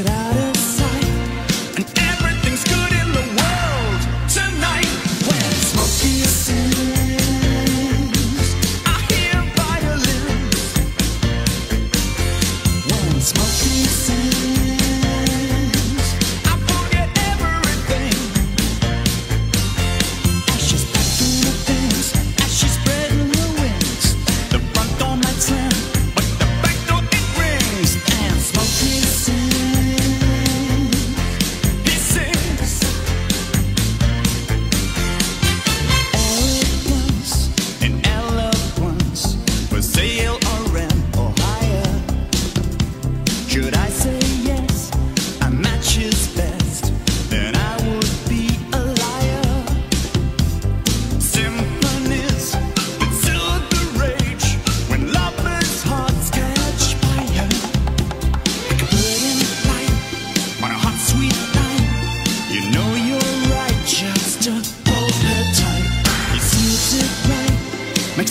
it out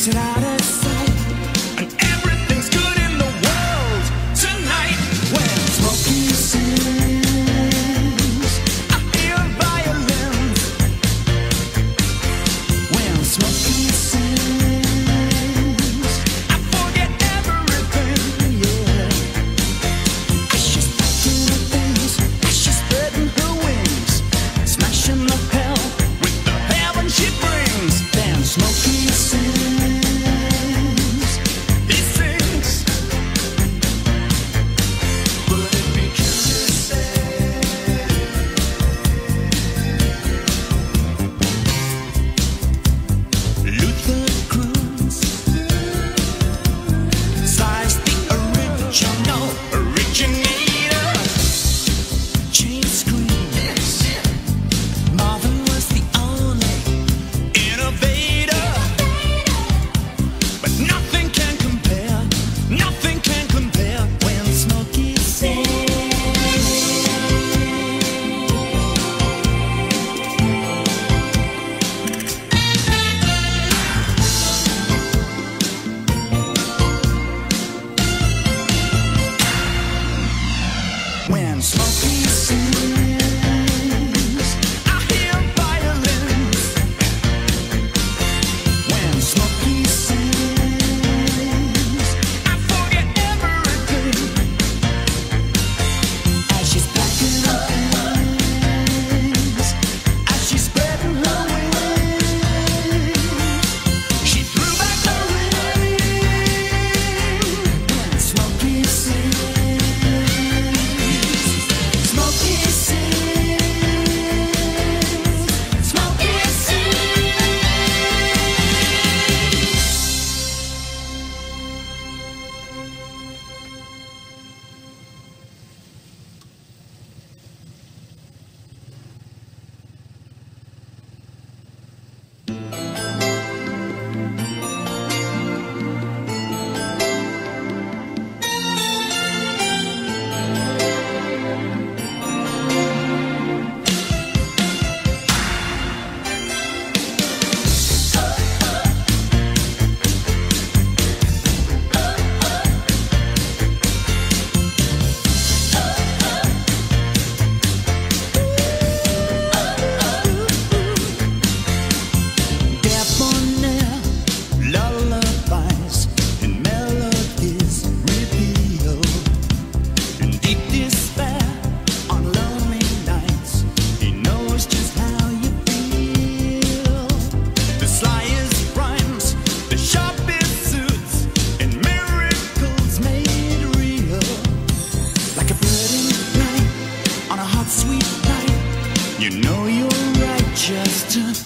Out of sight. And everything's good in the world Tonight. When I hear When smoking mountain